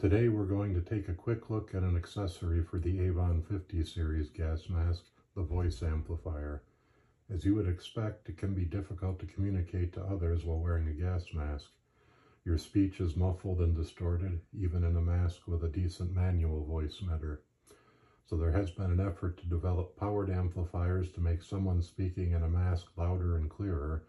Today we're going to take a quick look at an accessory for the Avon 50 series gas mask, the voice amplifier. As you would expect, it can be difficult to communicate to others while wearing a gas mask. Your speech is muffled and distorted, even in a mask with a decent manual voice emitter. So there has been an effort to develop powered amplifiers to make someone speaking in a mask louder and clearer,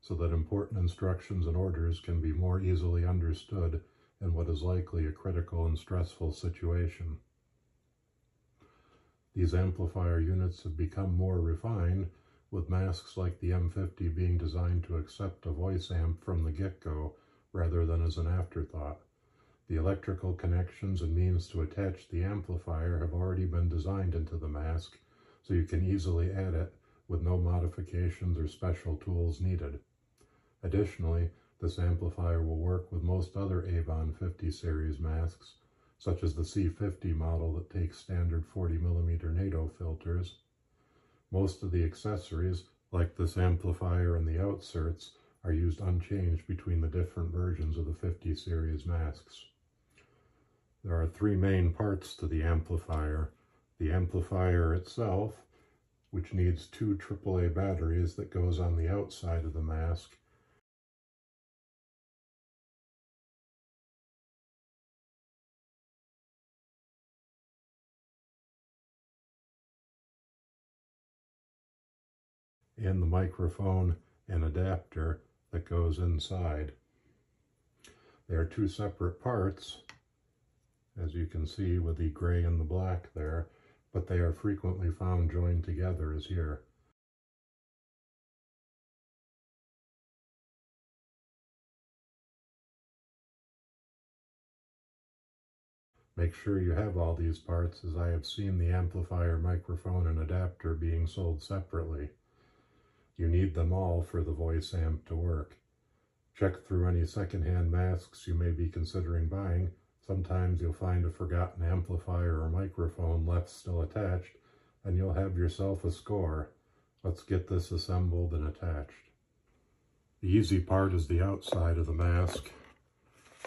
so that important instructions and orders can be more easily understood in what is likely a critical and stressful situation. These amplifier units have become more refined, with masks like the M50 being designed to accept a voice amp from the get-go rather than as an afterthought. The electrical connections and means to attach the amplifier have already been designed into the mask, so you can easily add it with no modifications or special tools needed. Additionally, this amplifier will work with most other Avon 50 series masks, such as the C50 model that takes standard 40mm NATO filters. Most of the accessories, like this amplifier and the outserts, are used unchanged between the different versions of the 50 series masks. There are three main parts to the amplifier. The amplifier itself, which needs two AAA batteries that goes on the outside of the mask, and the microphone and adapter that goes inside. They are two separate parts, as you can see with the gray and the black there, but they are frequently found joined together as here. Make sure you have all these parts as I have seen the amplifier, microphone, and adapter being sold separately. You need them all for the voice amp to work. Check through any secondhand masks you may be considering buying. Sometimes you'll find a forgotten amplifier or microphone left still attached, and you'll have yourself a score. Let's get this assembled and attached. The easy part is the outside of the mask.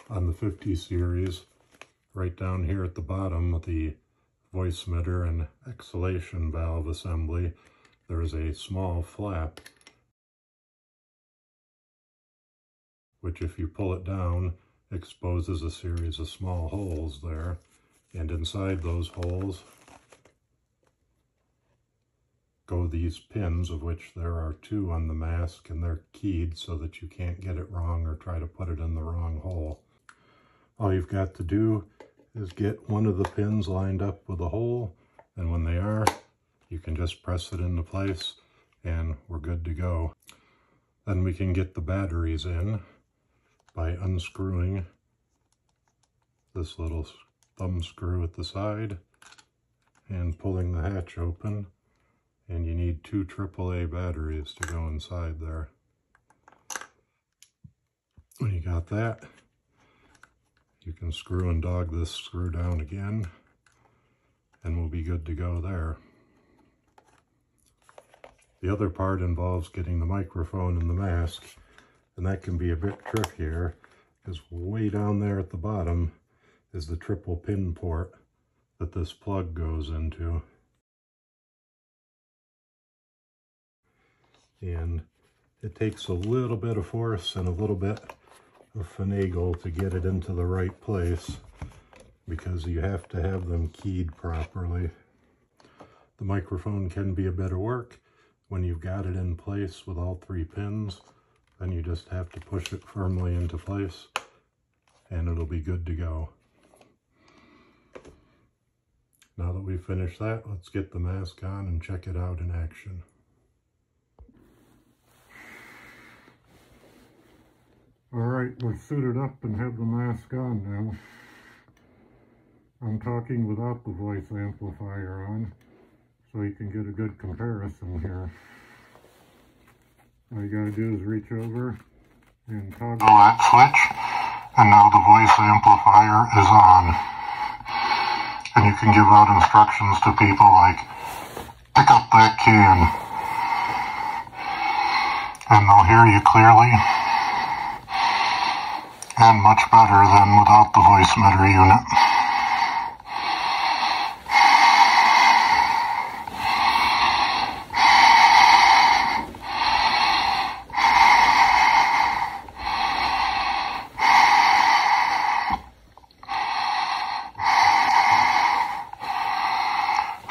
On the 50 series, right down here at the bottom, the voice emitter and exhalation valve assembly there is a small flap which if you pull it down exposes a series of small holes there and inside those holes go these pins of which there are two on the mask and they're keyed so that you can't get it wrong or try to put it in the wrong hole. All you've got to do is get one of the pins lined up with a hole and when they are you can just press it into place and we're good to go. Then we can get the batteries in by unscrewing this little thumb screw at the side and pulling the hatch open and you need two AAA batteries to go inside there. When you got that, you can screw and dog this screw down again and we'll be good to go there. The other part involves getting the microphone and the mask, and that can be a bit trickier because way down there at the bottom is the triple pin port that this plug goes into. And it takes a little bit of force and a little bit of finagle to get it into the right place because you have to have them keyed properly. The microphone can be a bit of work when you've got it in place with all three pins, then you just have to push it firmly into place and it'll be good to go. Now that we've finished that, let's get the mask on and check it out in action. All right, we're suited up and have the mask on now. I'm talking without the voice amplifier on so you can get a good comparison here. All you gotta do is reach over and toggle that switch, and now the voice amplifier is on. And you can give out instructions to people like, pick up that can. And they'll hear you clearly. and much better than without the voice meter unit.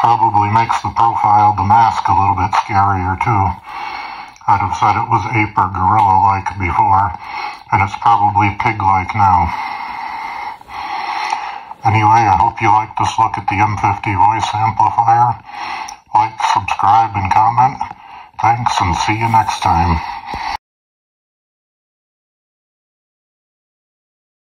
Probably makes the profile, the mask, a little bit scarier too. I'd have said it was ape or gorilla-like before, and it's probably pig-like now. Anyway, I hope you like this look at the M50 voice amplifier. Like, subscribe, and comment. Thanks, and see you next time.